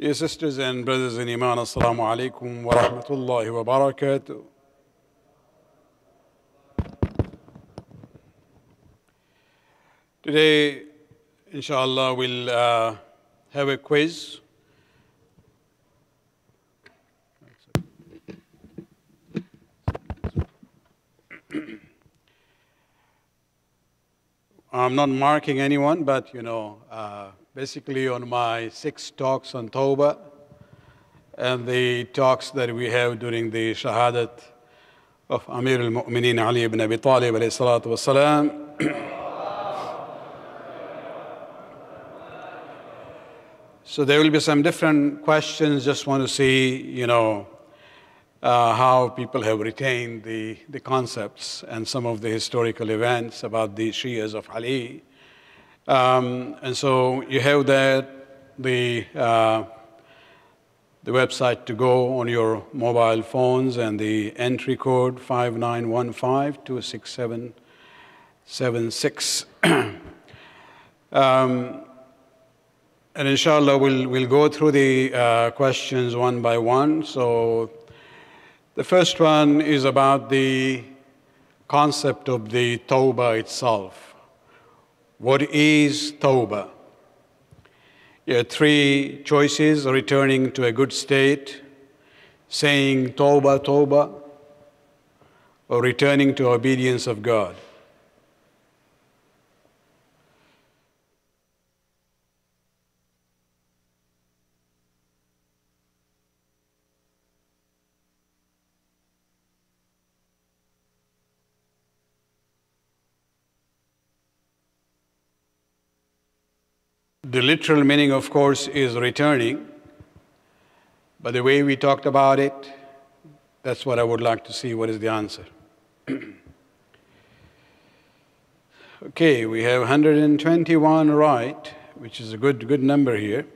Dear sisters and brothers in Iman, Assalamu alaikum wa rahmatullahi wa barakatuh. Today, inshallah, we'll uh, have a quiz. I'm not marking anyone, but you know, uh, basically on my six talks on Tawbah and the talks that we have during the Shahadat of Amir al-Mu'mineen Ali ibn Abi Talib alayhi salatu wasalam. so there will be some different questions, just want to see, you know, uh, how people have retained the, the concepts and some of the historical events about the Shias of Ali. Um, and so you have that, the, uh, the website to go on your mobile phones and the entry code 5915-26776. um, and inshallah, we'll, we'll go through the uh, questions one by one. So the first one is about the concept of the tawbah itself. What is tawbah? Have three choices returning to a good state, saying tawbah, tawbah, or returning to obedience of God. The literal meaning, of course, is returning. But the way we talked about it, that's what I would like to see. What is the answer? okay, we have 121 right, which is a good, good number here.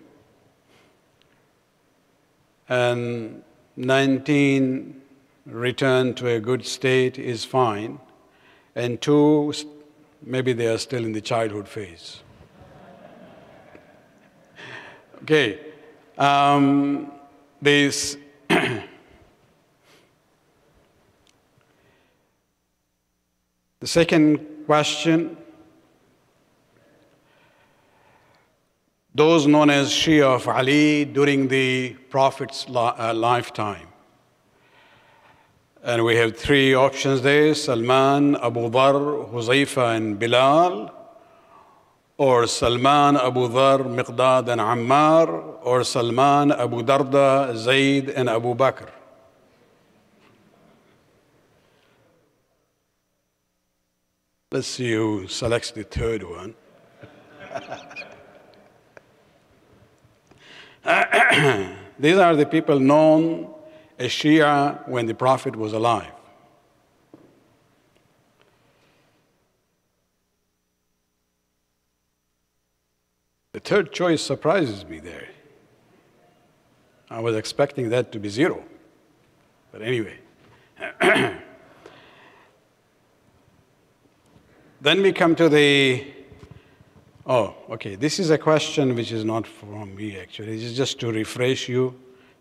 And 19 return to a good state is fine. And two, maybe they are still in the childhood phase. Okay. Um, this the second question those known as Shia of Ali during the Prophet's uh, lifetime. And we have three options there Salman, Abu Dhar, Huzaifa, and Bilal or Salman, Abu Dhar, Miqdad, and Ammar, or Salman, Abu Darda, Zayd, and Abu Bakr. Let's see who selects the third one. These are the people known as Shia when the Prophet was alive. Third choice surprises me there. I was expecting that to be zero. But anyway. then we come to the. Oh, okay. This is a question which is not from me actually. It's just to refresh you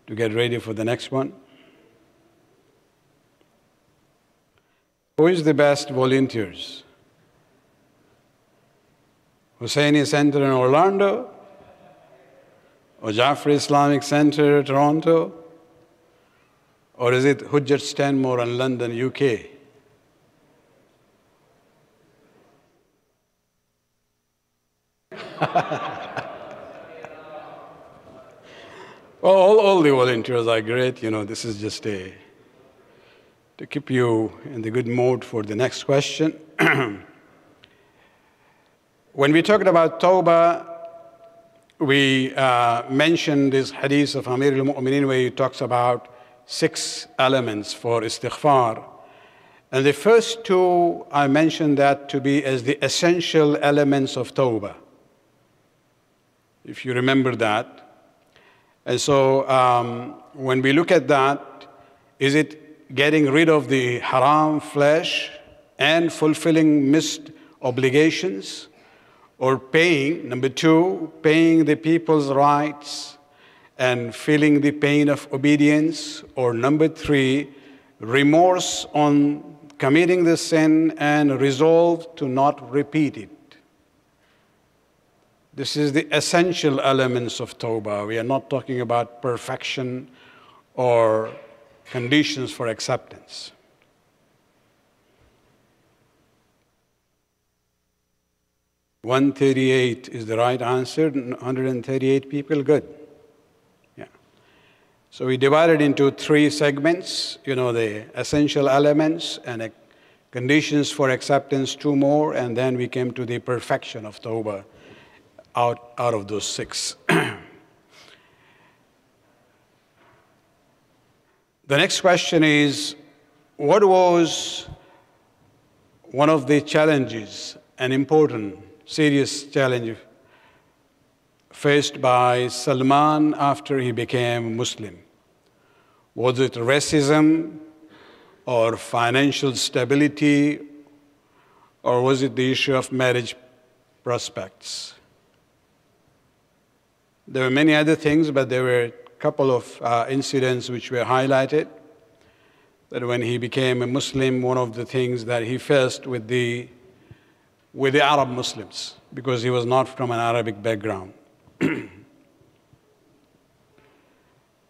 to get ready for the next one. Who is the best volunteers? Husseini Center in Orlando, or Jaffari Islamic Center, in Toronto, or is it Hujjat Stanmore in London, UK? all, all the volunteers are great. You know, this is just a to keep you in the good mood for the next question. When we talked about Tawbah, we uh, mentioned this hadith of Amir al-Mu'mineen where he talks about six elements for istighfar. And the first two, I mentioned that to be as the essential elements of Tawbah. If you remember that. And so um, when we look at that, is it getting rid of the haram flesh and fulfilling missed obligations? Or paying, number two, paying the people's rights and feeling the pain of obedience, or number three, remorse on committing the sin and resolve to not repeat it. This is the essential elements of Tawbah. We are not talking about perfection or conditions for acceptance. One thirty-eight is the right answer. One hundred and thirty-eight people, good. Yeah. So we divided into three segments. You know the essential elements and conditions for acceptance. Two more, and then we came to the perfection of Tawbah out, out of those six. the next question is what was one of the challenges, and important, serious challenge faced by Salman after he became Muslim? Was it racism or financial stability, or was it the issue of marriage prospects? There were many other things, but there were a couple of uh, incidents which were highlighted. That when he became a Muslim, one of the things that he faced with the, with the Arab Muslims, because he was not from an Arabic background.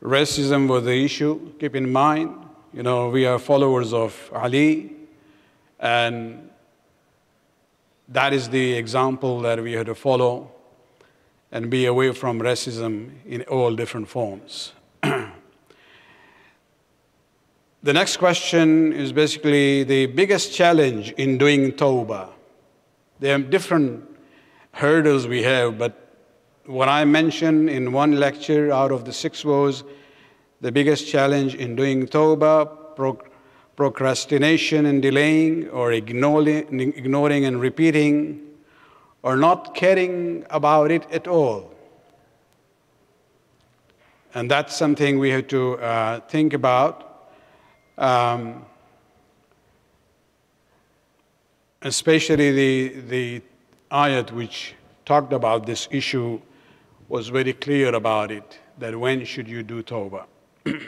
Racism was the issue. Keep in mind, you know, we are followers of Ali, and that is the example that we have to follow and be away from racism in all different forms. the next question is basically the biggest challenge in doing tawbah. There are different hurdles we have, but what I mentioned in one lecture out of the six was the biggest challenge in doing tawbah, pro- procrastination and delaying, or ignoring, ignoring and repeating or not caring about it at all. And that's something we have to uh, think about. Um, especially the, the ayat which talked about this issue was very clear about it that when should you do tawbah?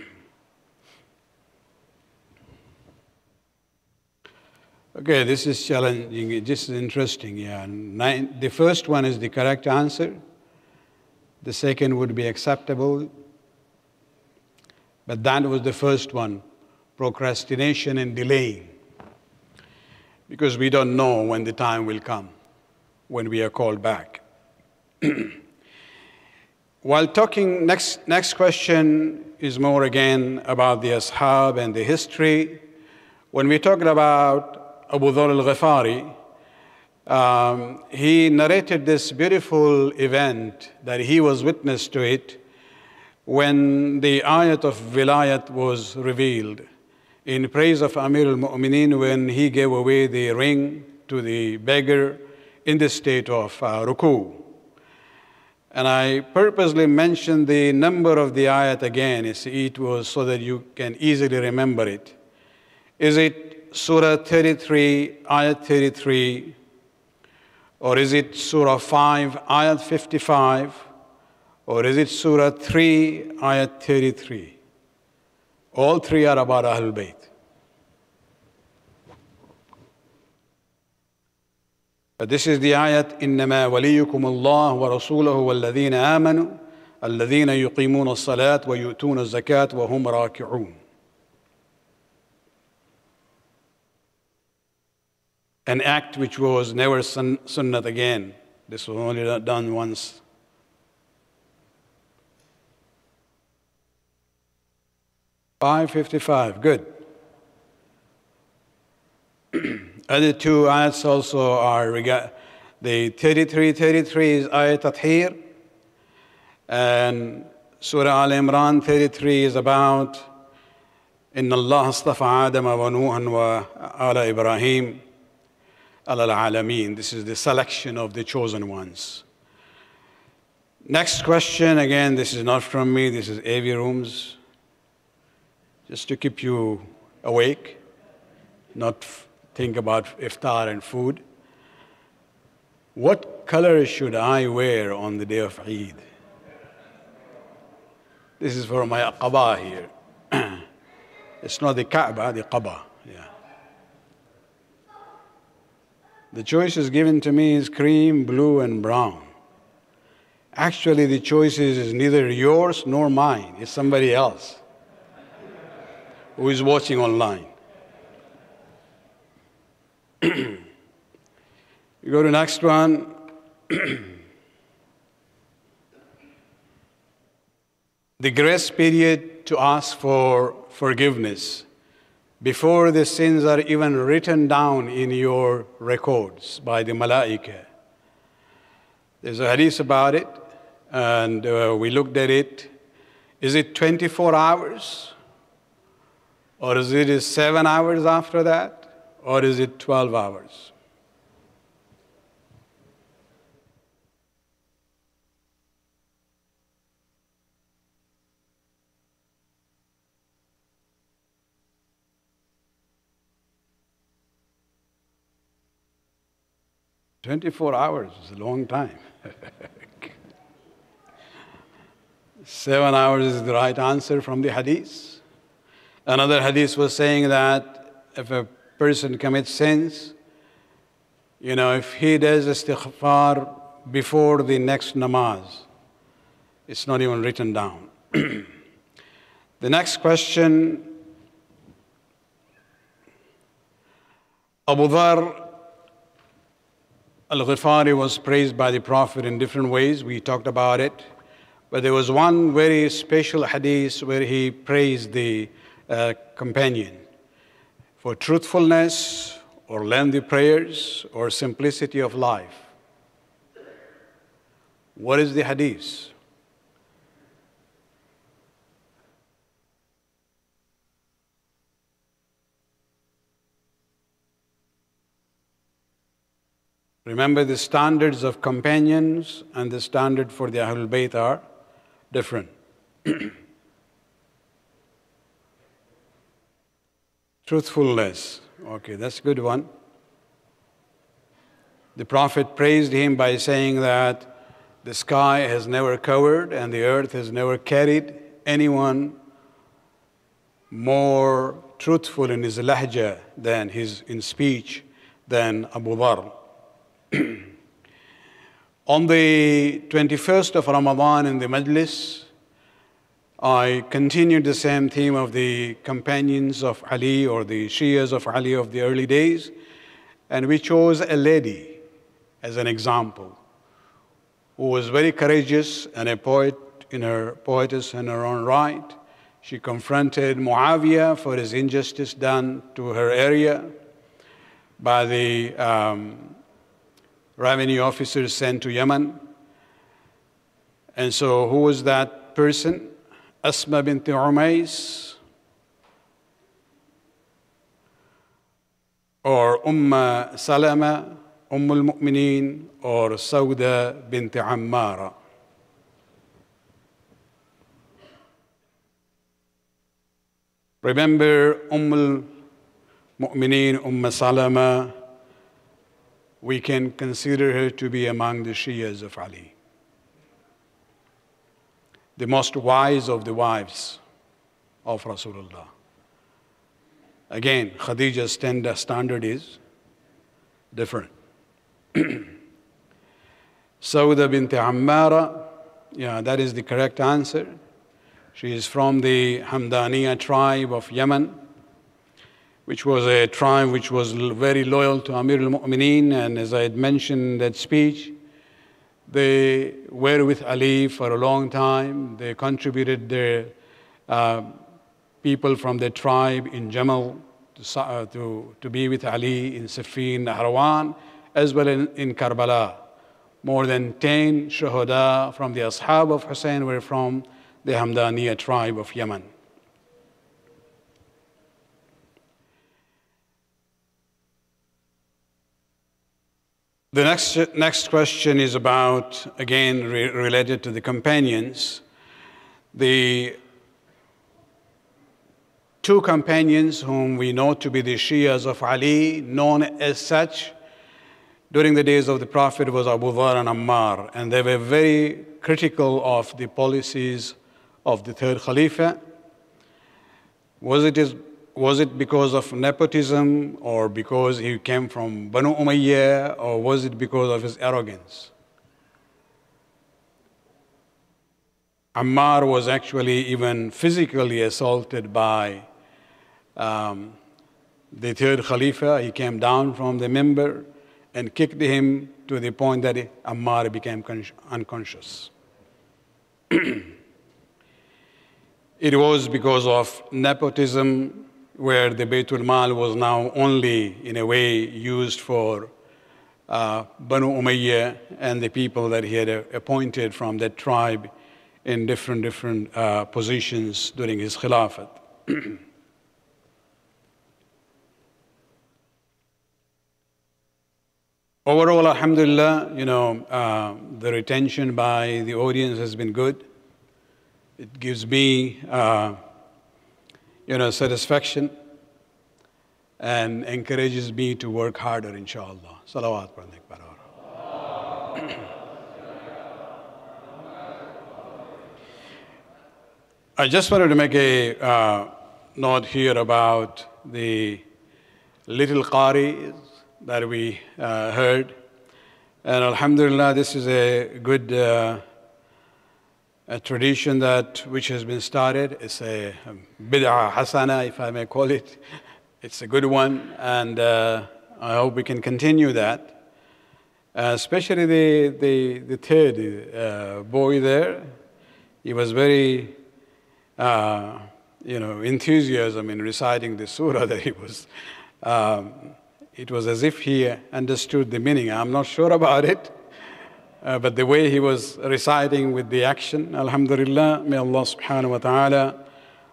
Okay, this is challenging. This is interesting. Yeah, Nine, the first one is the correct answer. The second would be acceptable. But that was the first one procrastination and delaying. Because we don't know when the time will come, when we are called back. While talking, next, next question is more again about the Ashab and the history. When we're talking about Abu Dhar al-Ghifari, um, he narrated this beautiful event that he was witness to it when the ayat of vilayat was revealed in praise of Amir al-Mu'mineen when he gave away the ring to the beggar in the state of uh, ruku. And I purposely mentioned the number of the ayat again. It was so that you can easily remember it. Is it Surah 33, Ayat 33, or is it Surah 5, Ayat 55, or is it Surah 3, Ayat 33? All three are about Ahlul Bayt. But this is the ayat إنما وليكم الله ورسوله والذين آمنوا الذين يقيمون الصلاة ويؤتون الزكاة وهم راكعون an act which was never sun- sunnat again. This was only done once. Five fifty-five. Good. Other two ayats also are regard. The 33, 33 is ayat tathir, and Surah Al Imran 33 is about إن الله اصطفى آدم ونوحا وآل إبراهيم al-alameen. This is the selection of the chosen ones. Next question, again, this is not from me, this is AV Rooms. Just to keep you awake, not think about iftar and food. What color should I wear on the day of Eid? This is for my Aqaba here. it's not the Kaaba, the Qaba. Yeah. The choices given to me is cream, blue, and brown. Actually, the choice is neither yours nor mine, it's somebody else who is watching online. you go to next one. the grace period to ask for forgiveness before the sins are even written down in your records by the malaika. There's a hadith about it, and uh, we looked at it. Is it 24 hours? Or is it seven hours after that? Or is it 12 hours? Twenty-four hours is a long time. Seven hours is the right answer from the hadith. Another hadith was saying that if a person commits sins, you know, if he does istighfar before the next namaz, it's not even written down. the next question Abu Dhar al Ghifari was praised by the Prophet in different ways. We talked about it. But there was one very special hadith where he praised the uh, companion for truthfulness or lengthy prayers or simplicity of life. What is the hadith? Remember, the standards of companions and the standard for the Ahlul Bayt are different. Truthfulness. Okay, that's a good one. The Prophet praised him by saying that the sky has never covered and the earth has never carried anyone more truthful in his lahja than his in speech than Abu Dhar. On the 21st of Ramadan in the Majlis, I continued the same theme of the companions of Ali or the Shias of Ali of the early days, and we chose a lady as an example who was very courageous and a poet in her poetess in her own right. She confronted Muawiyah for his injustice done to her area by the um, revenue officers sent to Yemen. And so, who was that person? أسمى بنت عميس or أم سلمة أم المؤمنين or سودة بنت عمارة. Remember أم المؤمنين أم سلمة we can consider her to be among the Shias of Ali. The most wise of the wives of Rasulullah. Again, Khadija's standard is different. Sauda bint Ammara, yeah, that is the correct answer. She is from the Hamdaniya tribe of Yemen, which was a tribe which was very loyal to Amir al-Mu'mineen, and as I had mentioned in that speech, they were with Ali for a long time. They contributed their uh, people from their tribe in Jamal to, uh, to, to be with Ali in Siffin, Nahrawan, as well in, in Karbala. More than 10 shuhada from the Ashab of Hussein were from the Hamdaniya tribe of Yemen. The next, next question is about, again, re related to the companions. The two companions whom we know to be the Shias of Ali, known as such, during the days of the Prophet was Abu Dhar and Ammar, and they were very critical of the policies of the third Khalifa? Was it, was it because of nepotism or because he came from Banu Umayyah or was it because of his arrogance? Ammar was actually even physically assaulted by um, the third Khalifa. He came down from the minbar and kicked him to the point that Ammar became unconscious. it was because of nepotism, where the Baytul Mal was now only, in a way, used for uh, Banu Umayyah and the people that he had appointed from that tribe in different, different uh, positions during his Khilafat. Overall, alhamdulillah, you know, uh, the retention by the audience has been good. It gives me, uh, you know, satisfaction and encourages me to work harder, inshallah. Salawat. I just wanted to make a uh, note here about the little qari that we uh, heard. And Alhamdulillah, this is a good uh, a tradition that which has been started. It's a bid'ah hasana, if I may call it. It's a good one, and uh, I hope we can continue that. Uh, especially the, the, the third uh, boy there, he was very uh, you know, enthusiasm in reciting the surah that he was. Um, it was as if he understood the meaning. I'm not sure about it, uh, but the way he was reciting with the action, Alhamdulillah, may Allah subhanahu wa ta'ala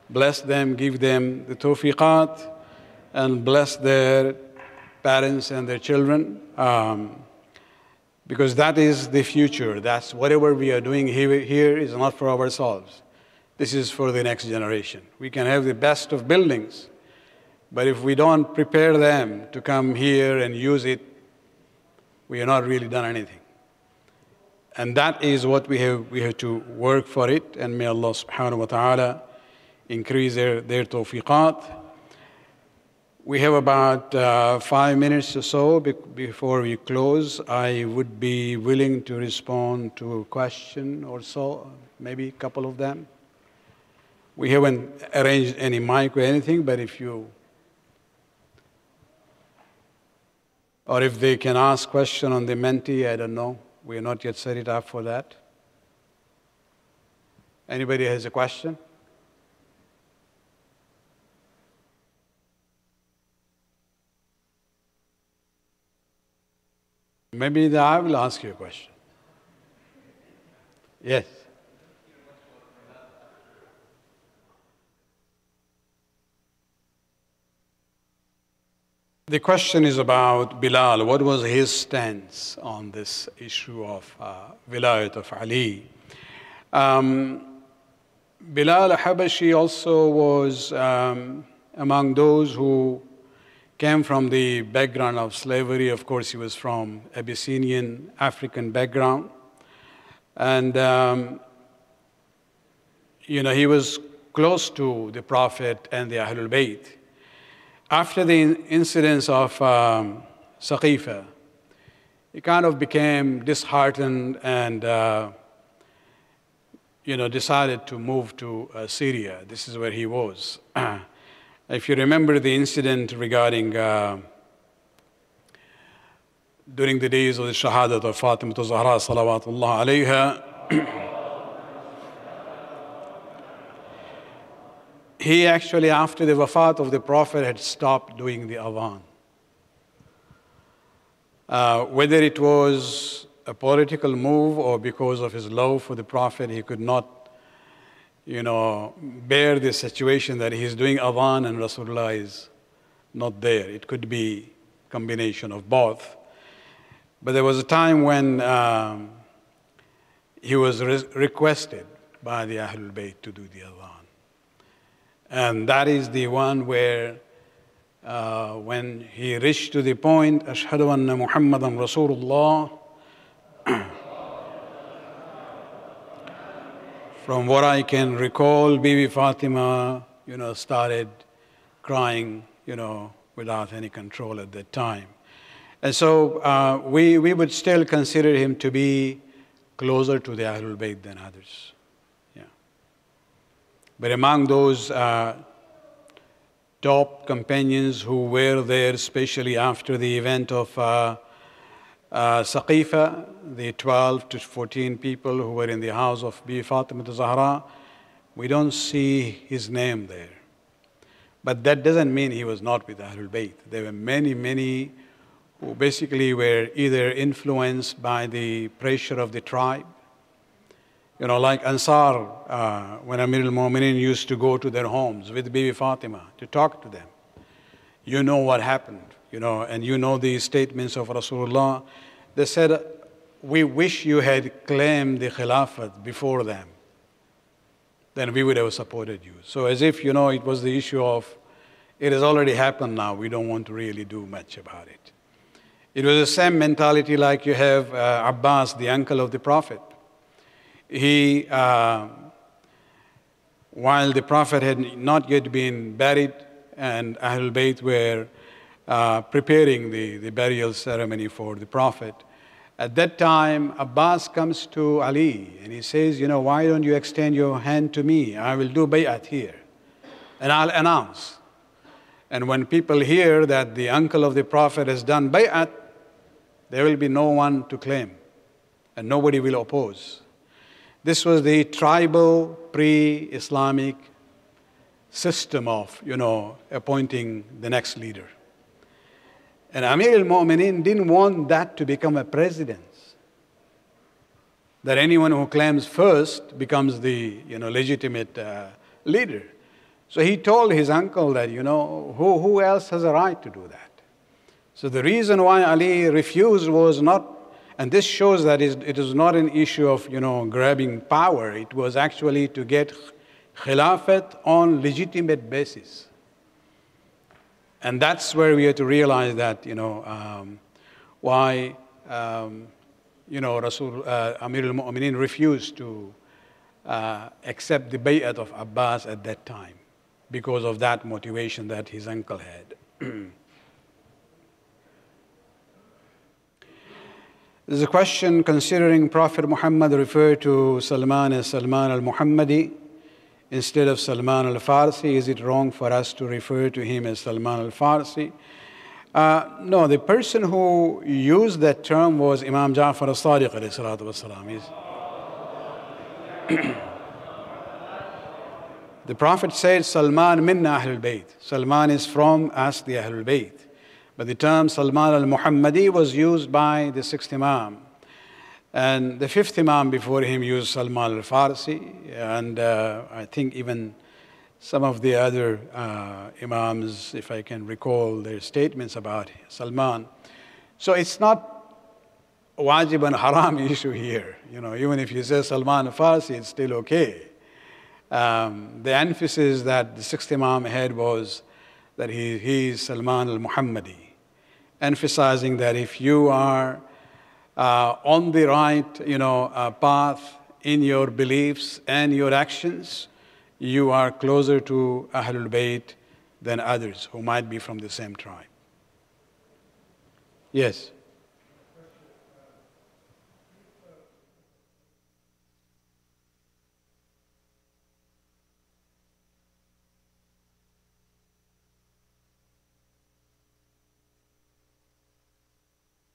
bless them, give them the tawfiqat, and bless their parents and their children. Um, because that is the future. That's whatever we are doing here, here is not for ourselves. This is for the next generation. We can have the best of buildings, but if we don't prepare them to come here and use it, we have not really done anything. And that is what we have, we have to work for it, and may Allah subhanahu wa ta'ala increase their, their tawfiqat. We have about uh, five minutes or so be before we close. I would be willing to respond to a question or so, maybe a couple of them. We haven't arranged any mic or anything, but if you, or if they can ask question on the Menti, I don't know. We are not yet set it up for that. Anybody has a question? Maybe I will ask you a question. Yes. The question is about Bilal. What was his stance on this issue of uh, Vilayat of Ali? Um, Bilal Habashi also was um, among those who came from the background of slavery. Of course, he was from Abyssinian African background. And, um, you know, he was close to the Prophet and the Ahlul Bayt after the incidents of um, Saqifa, he kind of became disheartened and, uh, you know, decided to move to uh, Syria. This is where he was. if you remember the incident regarding uh, during the days of the Shahadat of Fatima Zahra, salawatullah alayha, he actually, after the wafat of the Prophet, had stopped doing the adhan. Uh, whether it was a political move or because of his love for the Prophet, he could not, you know, bear the situation that he's doing adhan and Rasulullah is not there. It could be combination of both. But there was a time when um, he was re requested by the Ahlul Bayt to do the adhan. And that is the one where uh, when he reached to the point, Ashhadu anna Muhammadan Rasulullah, from what I can recall, Bibi Fatima, you know, started crying, you know, without any control at that time. And so uh, we, we would still consider him to be closer to the Ahlul Bayt than others. But among those uh, top companions who were there, especially after the event of uh, uh, Saqifa, the 12 to 14 people who were in the house of Bi Fatima Zahra, we don't see his name there. But that doesn't mean he was not with Ahlul Bayt. There were many, many who basically were either influenced by the pressure of the tribe. You know, like Ansar, uh, when Amir al-Mu'mineen used to go to their homes with Bibi Fatima to talk to them. You know what happened, you know, and you know the statements of Rasulullah. They said, we wish you had claimed the Khilafat before them. Then we would have supported you. So as if, you know, it was the issue of, it has already happened now, we don't want to really do much about it. It was the same mentality like you have uh, Abbas, the uncle of the Prophet. He, uh, while the Prophet had not yet been buried and Ahlul Bayt were uh, preparing the, the burial ceremony for the Prophet, at that time Abbas comes to Ali and he says, You know, why don't you extend your hand to me? I will do bay'at here and I'll announce. And when people hear that the uncle of the Prophet has done bay'at, there will be no one to claim and nobody will oppose. This was the tribal pre-Islamic system of, you know, appointing the next leader. And Amir al-Mu'mineen didn't want that to become a precedence. That anyone who claims first becomes the, you know, legitimate uh, leader. So he told his uncle that, you know, who, who else has a right to do that? So the reason why Ali refused was not, and this shows that it is not an issue of, you know, grabbing power. It was actually to get khilafat on legitimate basis. And that's where we have to realize that, you know, um, why, um, you know, Rasul, uh, Amir al-Mu'mineen refused to uh, accept the bay'at of Abbas at that time because of that motivation that his uncle had. There's a question considering Prophet Muhammad referred to Salman as Salman al Muhammadi instead of Salman al Farsi. Is it wrong for us to refer to him as Salman al Farsi? Uh, no, the person who used that term was Imam Ja'far al Sadiq. the Prophet said, Salman minna Ahlul Bayt. Salman is from us, the Ahlul Bayt. But the term Salman al Muhammadi was used by the sixth Imam. And the fifth Imam before him used Salman al Farsi. And uh, I think even some of the other uh, Imams, if I can recall their statements about Salman. So it's not wajib and haram issue here. You know, even if you say Salman al Farsi, it's still okay. Um, the emphasis that the sixth Imam had was that he, he is Salman al Muhammadi emphasizing that if you are uh, on the right, you know, uh, path in your beliefs and your actions, you are closer to Ahlul Bayt than others who might be from the same tribe. Yes.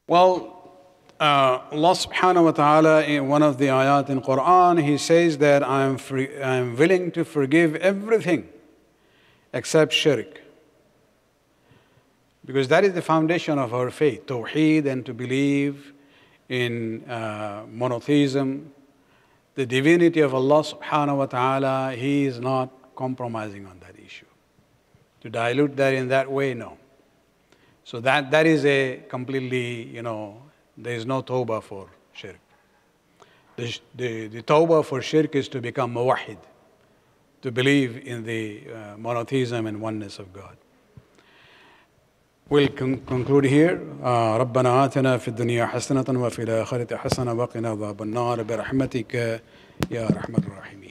Well, uh, Allah subhanahu wa ta'ala in one of the ayat in Quran, He says that I am, free, I am willing to forgive everything except shirk. Because that is the foundation of our faith, tawheed, and to believe in uh, monotheism, the divinity of Allah subhanahu wa ta'ala, He is not compromising on that issue. To dilute that in that way, no. So that, that is a completely, you know, there is no tawbah for shirk. The, the, the tawbah for shirk is to become muwahid, to believe in the uh, monotheism and oneness of God. We'll con conclude here. ربنا آتنا في الدنيا حسنة وفي الآخرة حسنة وقنا عذاب النار برحمتك يا أرحم الراحمين